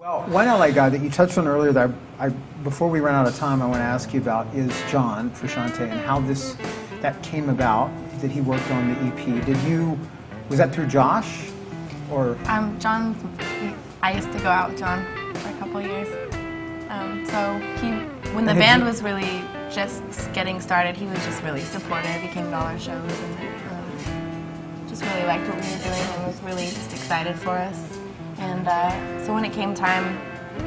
Well, one LA guy that you touched on earlier that I, I, before we run out of time, I want to ask you about is John Frusciante and how this that came about that he worked on the EP. Did you was that through Josh or Um, John, I used to go out with John for a couple years. Um, so he, when the band you- was really just getting started, he was just really supportive. He came to all our shows and um, just really liked what we were doing and was really just excited for us. And uh, so when it came time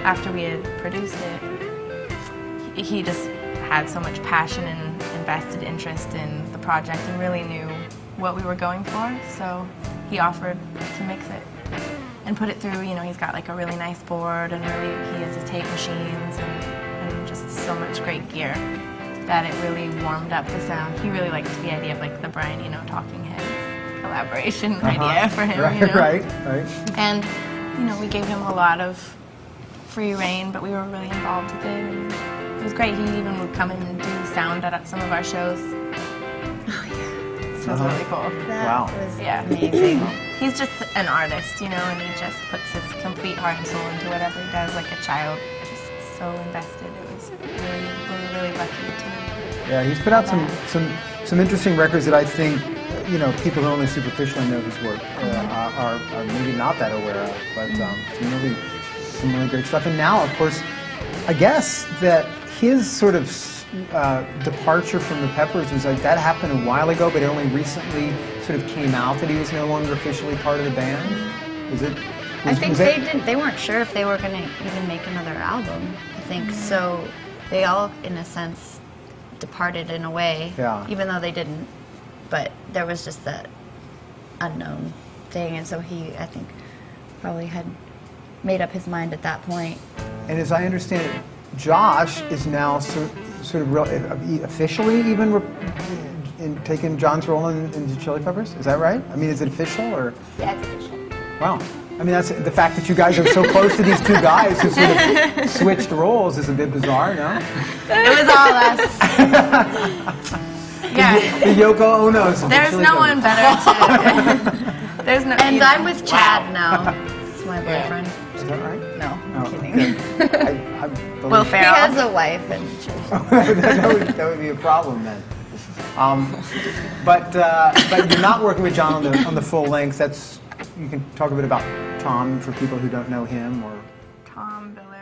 after we had produced it, he, just had so much passion and invested interest in the project and really knew what we were going for. So he offered to mix it and put it through. You know, he's got like a really nice board and really he has his tape machines and, and just so much great gear that it really warmed up the sound. He really liked the idea of like the Brian Eno Talking Heads collaboration idea for him. right, you know? right, right? And, you know, we gave him a lot of free reign, but we were really involved with it. And it was great. He even would come in and do sound at some of our shows. Oh yeah, So it was Uh-huh. really cool. that Wow. was Yeah. amazing. He's just an artist, you know, and he just puts his complete heart and soul into whatever he does, like a child, just so invested. It was really, we were really lucky to. Yeah, he's put out some some some interesting records that I think you know people who only superficially know his work uh, are, are maybe not that aware of, but um, some really some really great stuff. And now, of course, I guess that his sort of uh, departure from the Peppers was like that happened a while ago, but it only recently sort of came out that he was no longer officially part of the band. Was it? I think they didn't. They weren't sure if they were going to even make another album. I think so. They all, in a sense, departed in a way. Yeah. Even though they didn't, but there was just that unknown thing, and so he, I think, probably had made up his mind at that point. And as I understand it, Josh is now sort, sort of real, uh, officially even re- in, taking John's role in, in the Chili Peppers. Is that right? I mean, is it official or? Yeah, it's official. Wow. I mean, that's the fact that you guys are so close to these two guys who sort of switched roles is a bit bizarre, no? It was all us. yeah. The Yoko Onos. There's no one better to. There's no. And you- I'm with Chad now. It's my boyfriend. Is that right? No, I'm Oh, kidding. okay. I, I believe- Will He Ferrell. has a wife, and she's that, would, that would be a problem then. Um, but uh, but you're not working with John on the on the full length. That's you can talk a bit about Tom for people who don't know him or Tom, Biller.